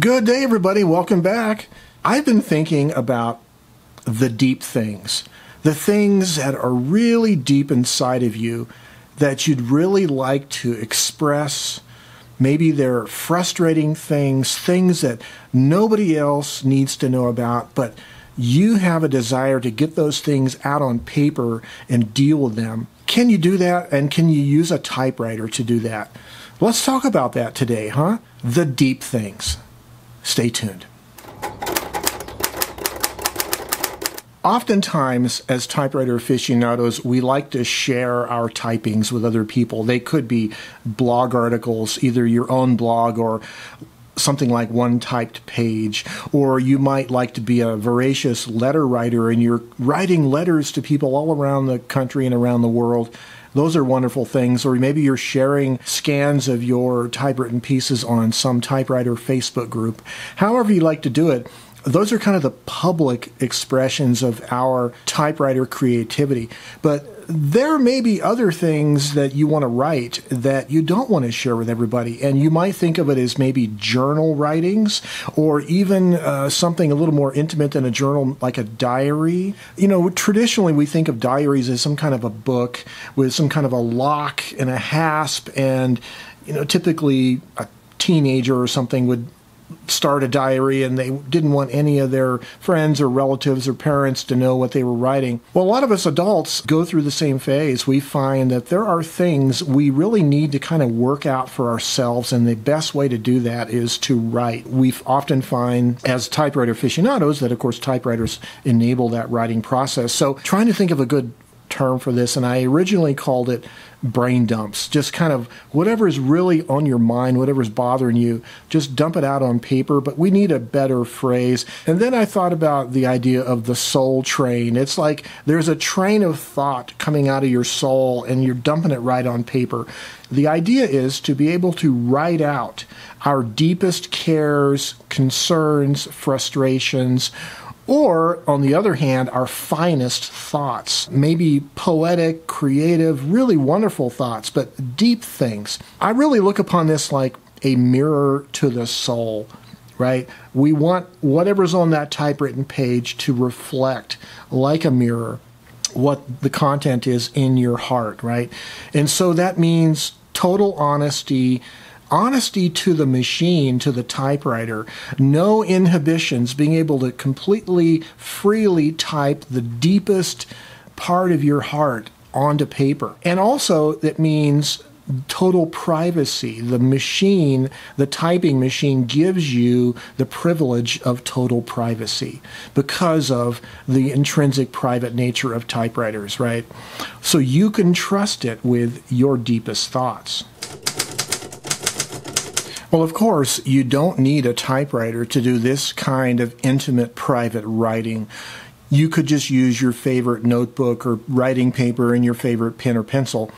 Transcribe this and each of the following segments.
Good day, everybody. Welcome back. I've been thinking about the deep things, the things that are really deep inside of you that you'd really like to express. Maybe they're frustrating things, things that nobody else needs to know about, but you have a desire to get those things out on paper and deal with them. Can you do that? And can you use a typewriter to do that? Let's talk about that today, huh? The deep things. Stay tuned. Oftentimes, as typewriter aficionados, we like to share our typings with other people. They could be blog articles, either your own blog or something like one typed page, or you might like to be a voracious letter writer and you're writing letters to people all around the country and around the world. Those are wonderful things. Or maybe you're sharing scans of your typewritten pieces on some typewriter Facebook group. However, you like to do it, those are kind of the public expressions of our typewriter creativity. But there may be other things that you want to write that you don't want to share with everybody. And you might think of it as maybe journal writings or even uh, something a little more intimate than a journal, like a diary. You know, traditionally we think of diaries as some kind of a book with some kind of a lock and a hasp. And, you know, typically a teenager or something would start a diary and they didn't want any of their friends or relatives or parents to know what they were writing. Well, a lot of us adults go through the same phase. We find that there are things we really need to kind of work out for ourselves, and the best way to do that is to write. We often find, as typewriter aficionados, that of course typewriters enable that writing process. So, trying to think of a good term for this, and I originally called it brain dumps. Just kind of whatever is really on your mind, whatever is bothering you, just dump it out on paper. But we need a better phrase. And then I thought about the idea of the soul train. It's like there's a train of thought coming out of your soul, and you're dumping it right on paper. The idea is to be able to write out our deepest cares, concerns, frustrations or, on the other hand, our finest thoughts. Maybe poetic, creative, really wonderful thoughts, but deep things. I really look upon this like a mirror to the soul, right? We want whatever's on that typewritten page to reflect like a mirror what the content is in your heart, right? And so that means total honesty honesty to the machine, to the typewriter, no inhibitions, being able to completely freely type the deepest part of your heart onto paper. And also, that means total privacy. The machine, the typing machine, gives you the privilege of total privacy because of the intrinsic private nature of typewriters, right? So you can trust it with your deepest thoughts. Well, of course, you don't need a typewriter to do this kind of intimate private writing. You could just use your favorite notebook or writing paper and your favorite pen or pencil.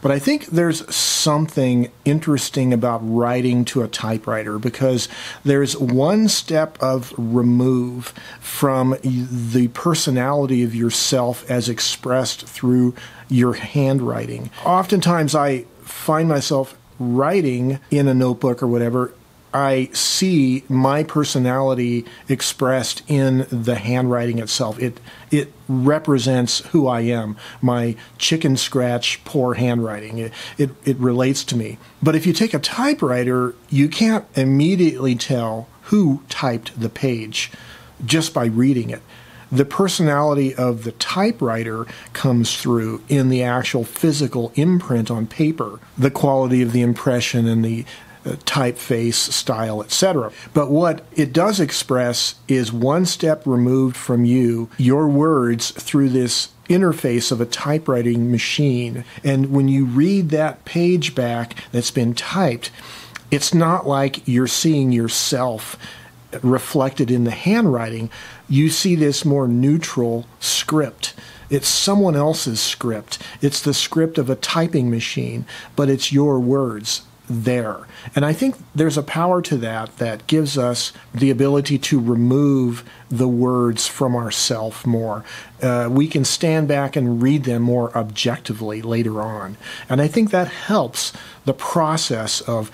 But I think there's something interesting about writing to a typewriter because there's one step of remove from the personality of yourself as expressed through your handwriting. Oftentimes, I find myself writing in a notebook or whatever, I see my personality expressed in the handwriting itself. It it represents who I am. My chicken scratch poor handwriting. It, it it relates to me. But if you take a typewriter, you can't immediately tell who typed the page just by reading it the personality of the typewriter comes through in the actual physical imprint on paper, the quality of the impression and the uh, typeface style, etc. But what it does express is one step removed from you, your words through this interface of a typewriting machine. And when you read that page back that's been typed, it's not like you're seeing yourself reflected in the handwriting, you see this more neutral script. It's someone else's script. It's the script of a typing machine, but it's your words there. And I think there's a power to that that gives us the ability to remove the words from ourself more. Uh, we can stand back and read them more objectively later on. And I think that helps the process of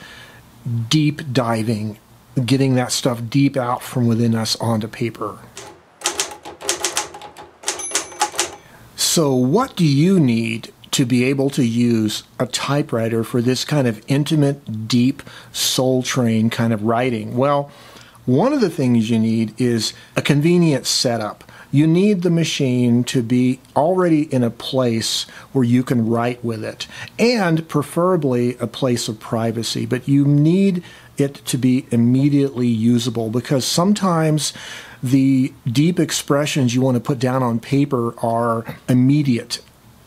deep diving getting that stuff deep out from within us onto paper. So, what do you need to be able to use a typewriter for this kind of intimate, deep, soul train kind of writing? Well, one of the things you need is a convenient setup. You need the machine to be already in a place where you can write with it, and preferably a place of privacy. But you need it to be immediately usable because sometimes the deep expressions you want to put down on paper are immediate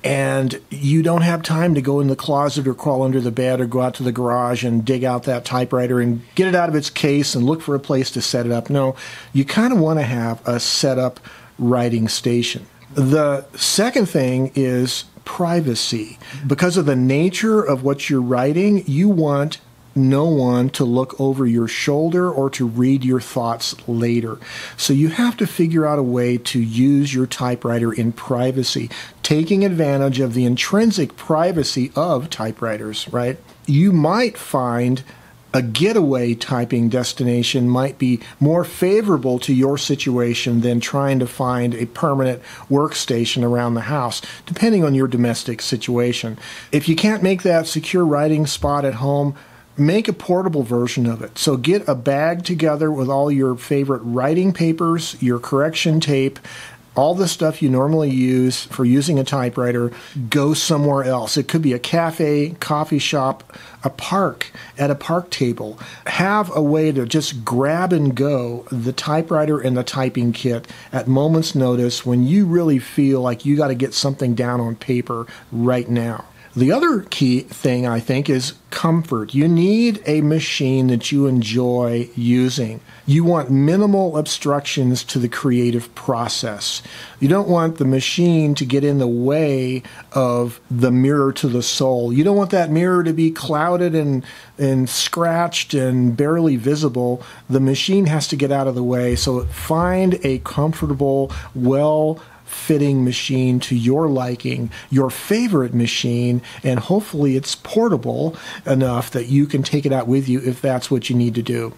and you don't have time to go in the closet or crawl under the bed or go out to the garage and dig out that typewriter and get it out of its case and look for a place to set it up. No, you kind of want to have a set up writing station. The second thing is privacy. Because of the nature of what you're writing, you want no one to look over your shoulder or to read your thoughts later. So you have to figure out a way to use your typewriter in privacy, taking advantage of the intrinsic privacy of typewriters, right? You might find a getaway typing destination might be more favorable to your situation than trying to find a permanent workstation around the house, depending on your domestic situation. If you can't make that secure writing spot at home, make a portable version of it. So get a bag together with all your favorite writing papers, your correction tape, all the stuff you normally use for using a typewriter, go somewhere else. It could be a cafe, coffee shop, a park, at a park table. Have a way to just grab and go the typewriter and the typing kit at moment's notice when you really feel like you got to get something down on paper right now. The other key thing, I think, is comfort. You need a machine that you enjoy using. You want minimal obstructions to the creative process. You don't want the machine to get in the way of the mirror to the soul. You don't want that mirror to be clouded and, and scratched and barely visible. The machine has to get out of the way. So find a comfortable, well fitting machine to your liking, your favorite machine, and hopefully it's portable enough that you can take it out with you if that's what you need to do.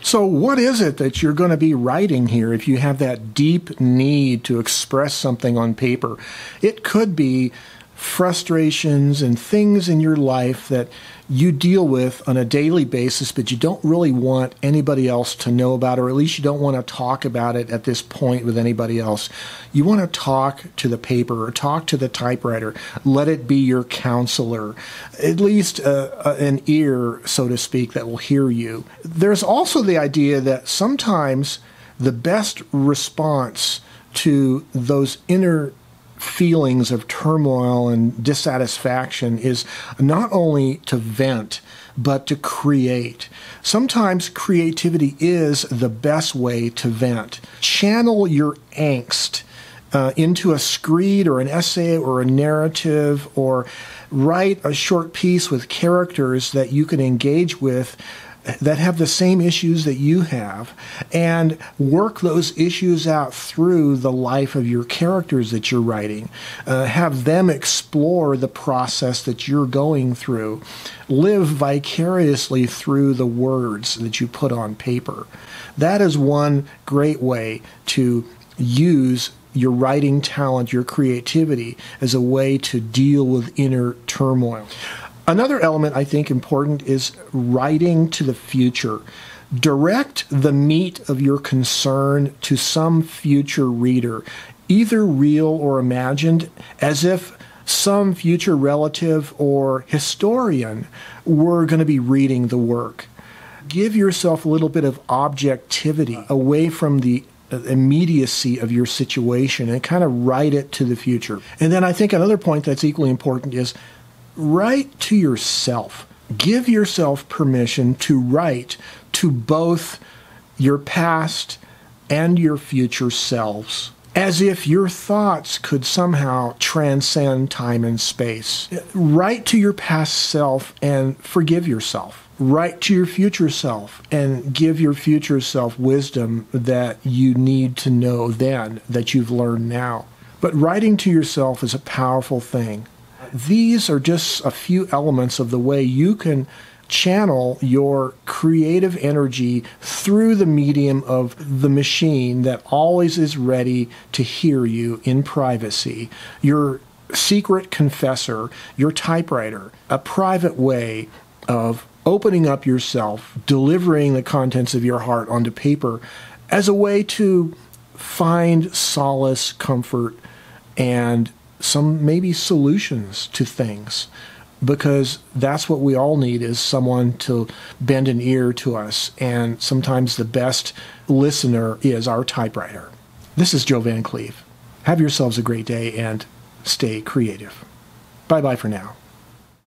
So, what is it that you're going to be writing here if you have that deep need to express something on paper? It could be frustrations and things in your life that you deal with on a daily basis, but you don't really want anybody else to know about, or at least you don't want to talk about it at this point with anybody else. You want to talk to the paper or talk to the typewriter. Let it be your counselor, at least uh, uh, an ear, so to speak, that will hear you. There's also the idea that sometimes the best response to those inner feelings of turmoil and dissatisfaction is not only to vent, but to create. Sometimes creativity is the best way to vent. Channel your angst. Uh, into a screed or an essay or a narrative, or write a short piece with characters that you can engage with that have the same issues that you have and work those issues out through the life of your characters that you're writing. Uh, have them explore the process that you're going through. Live vicariously through the words that you put on paper. That is one great way to use your writing talent, your creativity, as a way to deal with inner turmoil. Another element I think important is writing to the future. Direct the meat of your concern to some future reader, either real or imagined, as if some future relative or historian were going to be reading the work. Give yourself a little bit of objectivity away from the uh, immediacy of your situation and kind of write it to the future. And then I think another point that's equally important is write to yourself. Give yourself permission to write to both your past and your future selves as if your thoughts could somehow transcend time and space. Write to your past self and forgive yourself. Write to your future self and give your future self wisdom that you need to know then that you've learned now. But writing to yourself is a powerful thing these are just a few elements of the way you can channel your creative energy through the medium of the machine that always is ready to hear you in privacy. Your secret confessor, your typewriter, a private way of opening up yourself, delivering the contents of your heart onto paper as a way to find solace, comfort, and some maybe solutions to things because that's what we all need is someone to bend an ear to us. And sometimes the best listener is our typewriter. This is Joe Van Cleave. Have yourselves a great day and stay creative. Bye bye for now